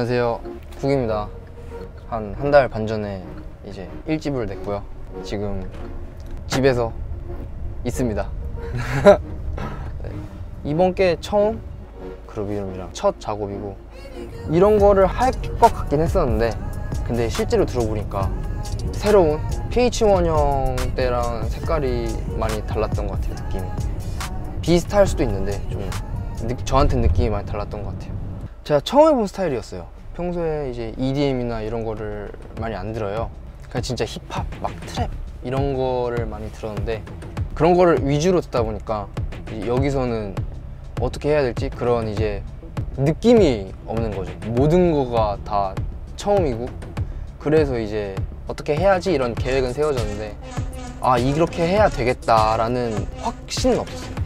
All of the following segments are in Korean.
안녕하세요. 국입니다. 한 한 달 반 전에 이제 1집을 냈고요. 지금 집에서 있습니다. 네. 이번 게 처음 그룹 이름이랑 첫 작업이고 이런 거를 할 것 같긴 했었는데 근데 실제로 들어보니까 새로운 PH1형 때랑 색깔이 많이 달랐던 것 같아요 느낌이. 비슷할 수도 있는데 좀 느- 저한테 느낌이 많이 달랐던 것 같아요 제가 처음 해본 스타일이었어요. 평소에 이제 EDM이나 이런 거를 많이 안 들어요. 그냥 진짜 힙합, 막 트랩 이런 거를 많이 들었는데 그런 거를 위주로 듣다 보니까 여기서는 어떻게 해야 될지 그런 이제 느낌이 없는 거죠. 모든 거가 다 처음이고 그래서 이제 어떻게 해야지 이런 계획은 세워졌는데 아 이렇게 해야 되겠다라는 확신은 없었어요.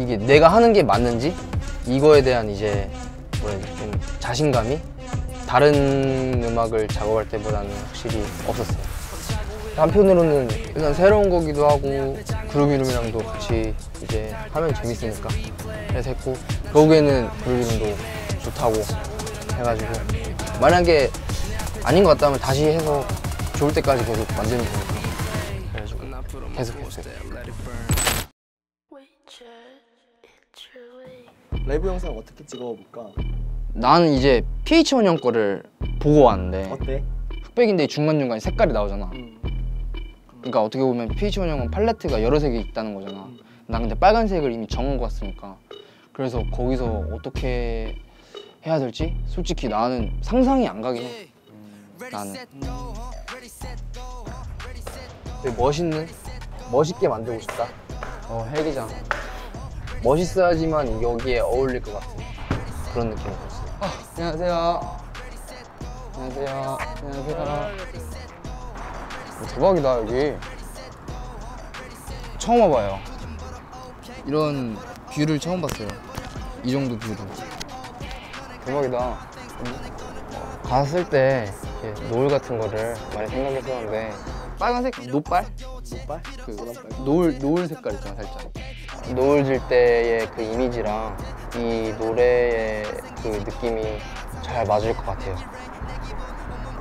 이게 내가 하는 게 맞는지 이거에 대한 이제 좀 자신감이 다른 음악을 작업할 때보다는 확실히 없었어요. 한편으로는 일단 새로운 거기도 하고 그룹 이름이랑도 같이 이제 하면 재밌으니까 그래서 했고 결국에는 그룹 이름도 좋다고 해가지고 만약에 아닌 것 같다면 다시 해서 좋을 때까지 계속 만들면 되니까. 그래가지고 계속 해보세요 라이브 영상 어떻게 찍어볼까? 나는 이제 PH1 형 거를 보고 왔는데 어때? 흑백인데 중간중간에 색깔이 나오잖아 음. 그러니까 어떻게 보면 PH1 형은 팔레트가 여러 색이 있다는 거잖아 음. 난 근데 빨간색을 이미 정한 거 같으니까 그래서 거기서 어떻게 해야 될지 솔직히 나는 상상이 안 가긴 해 나는 되게 멋있는 멋있게 만들고 싶다 어 헬기장 멋있어야지만 여기에 어울릴 것 같은 그런 느낌이 들었어요. 아, 안녕하세요. 안녕하세요. 안녕하세요. 오, 대박이다 여기. 처음 와봐요. 이런 view를 처음 봤어요. 이 정도 view를 대박이다. 갔을 때 노을 같은 거를 많이 생각했었는데 빨간색? 노빨? 노빨? 그 노을 노을 색깔 있잖아 살짝 노을 질 때의 그 이미지랑 이 노래의 그 느낌이 잘 맞을 것 같아요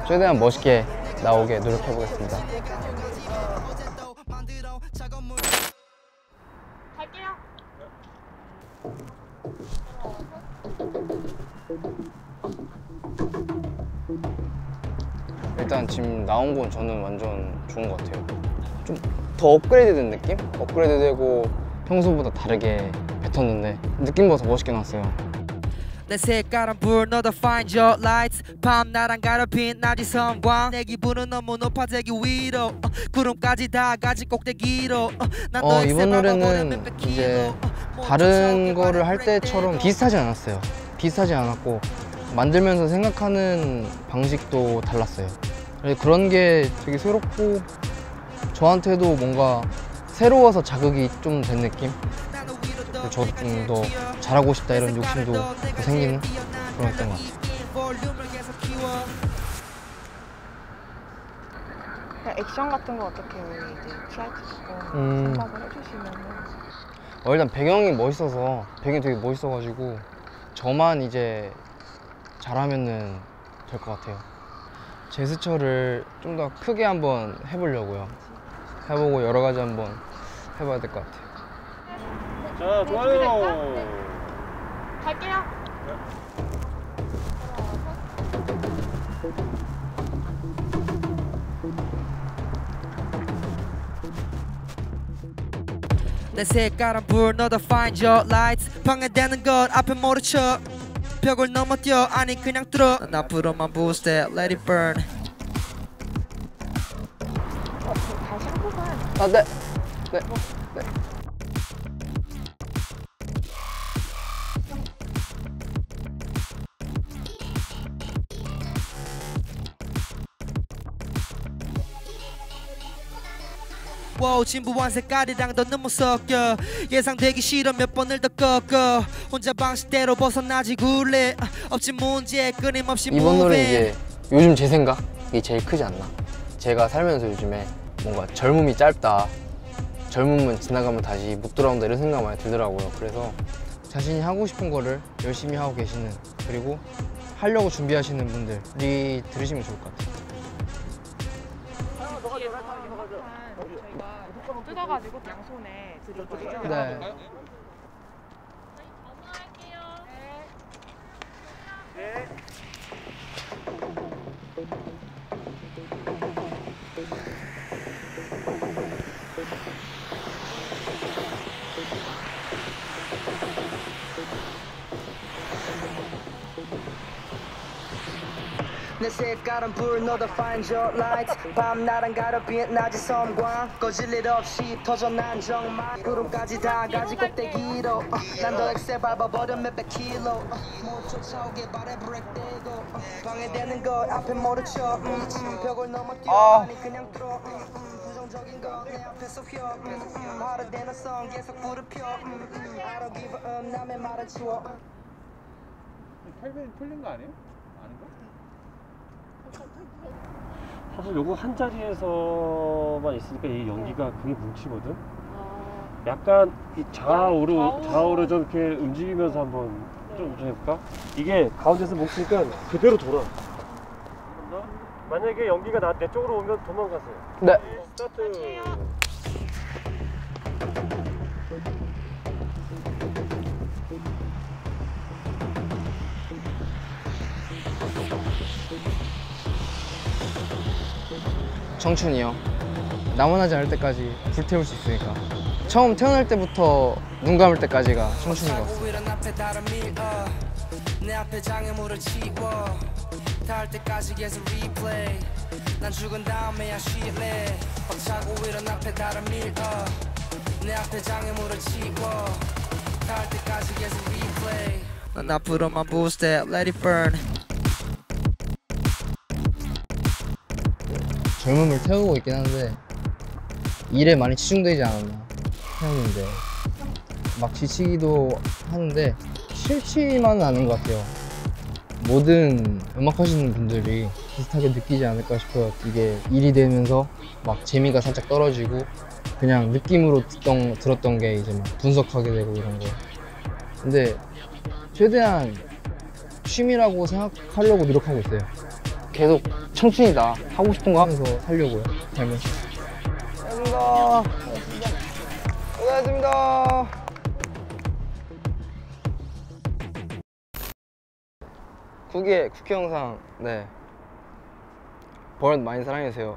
최대한 멋있게 나오게 노력해 보겠습니다 갈게요. 일단 지금 나온 건 저는 완전 좋은 것 같아요. 좀 더 업그레이드 된 느낌? 업그레이드 되고 평소보다 다르게 뱉었는데 느낌보다 더 멋있게 나왔어요. 내 색깔은 불 너도 find your lights 밤 나랑 가렵힌 낮이 섬광 내 기분은 너무 높아지기 위로 어, 구름까지 다 가진 꼭대기로 어, 난어 이번 새 노래는. 이제 어, 다른 거를 할 때처럼. 비슷하지 않았어요. 비슷하지 않았고 만들면서 생각하는 방식도 달랐어요. 그런 게 되게 새롭고 저한테도 뭔가 새로워서 자극이 좀 된 느낌? 저도 좀 더 잘하고 싶다 이런 욕심도 더 생기는 그런 것 같아요. 액션 같은 거 어떻게 이제 좀 음. 생각을 해주시면은 어, 일단 배경이 멋있어서 배경이 되게 멋있어가지고 저만 이제 잘하면은 될 것 같아요. 제스처를 좀 더 크게 한번 해보려고요. 해보고 여러 가지 한번 해봐야 될 것 같아요. 자 좋아요. 갈게요. 내 색깔은 불 너도 find your lights 방해되는 것 앞에 모른 척 벽을 넘어뛰어 아니 그냥 뚫어 난 앞으로만 boost it let it burn 어, 그 다시 한 번만 아, 네. 네. 네. wow, 진부한 색깔이랑 더 너무 섞여 예상되기 싫어 몇 번을 더 꺾어 혼자 방식대로 벗어나지 굴래 아, 없지 문제 끊임없이 이번 노래. 이제 요즘 제 생각이 제일 크지 않나. 제가 살면서 요즘에 뭔가 젊음이 짧다. 젊음은 지나가면 다시 못 돌아온다 이런 생각 많이 들더라고요. 그래서 자신이 하고 싶은 거를 열심히 하고 계시는 그리고 하려고 준비하시는 분들이 들으시면 좋을 것 같아요. 저희가 뜯어가지고 양손에 드릴 거예요. 네. 내 색깔은 불 너도 find your light. 밤 나랑 가려 빛나지 섬광 꺼질 일 없이 터져 난 정말 구름까지 다 가지 꼭대기로. 어, 난더 엑셀 밟아버려 몇백 킬로. 어, 못 쫓아오게 바래 브레이크 떼고. 어, 방해되는 거 앞에 모르쳐 음, 음, 벽을 넘어 뛰어 아. 아니 그냥 뚫어. 음, 음, 부정적인 거내 앞에서 휘어 음, 음, 하루 되는 성 계속 불을 펴. 음, 음, I don't give a um, 남의 말을 치워. 털이 풀린 거 아니에요? 아닌가? 사실 요거 한 자리에서만 있으니까 이 연기가 그게 뭉치거든. 약간 이 좌우로 좌우로 좀 이렇게 움직이면서 한번 좀, 좀 해볼까? 이게 가운데서 뭉치니까 그대로 돌아. 만약에 연기가 나, 내 쪽으로 오면 도망가세요. 네. 스타트. 청춘이요. 남원하지 않을 때까지 불태울 수 있으니까. 처음 태어날 때부터 눈 감을 때까지가 청춘인 것내 앞에 장애물을 치워. 때까지 계속 리플레이 난 죽은 다음에야 쉴래. 자고 일어나 페달을 밀어 내 앞에 장애물을 치워. 닿을 때까지 계속 리플레이 난 앞으로만 it let it burn 젊음을 태우고 있긴 한데 일에 많이 치중되지 않았나 했는데 막 지치기도 하는데 싫지만은 않은 것 같아요. 모든 음악 하시는 분들이 비슷하게 느끼지 않을까 싶어요. 이게 일이 되면서 막 재미가 살짝 떨어지고 그냥 느낌으로 듣던, 들었던 게 이제 막 분석하게 되고 이런 거. 근데 최대한 취미라고 생각하려고 노력하고 있어요. 계속 청춘이다. 하고 싶은 거? 하면서 살려고요 삶을 고맙습니다. 고생하셨습니다. 국의 국회 영상. 네. 버릇 많이 사랑해주세요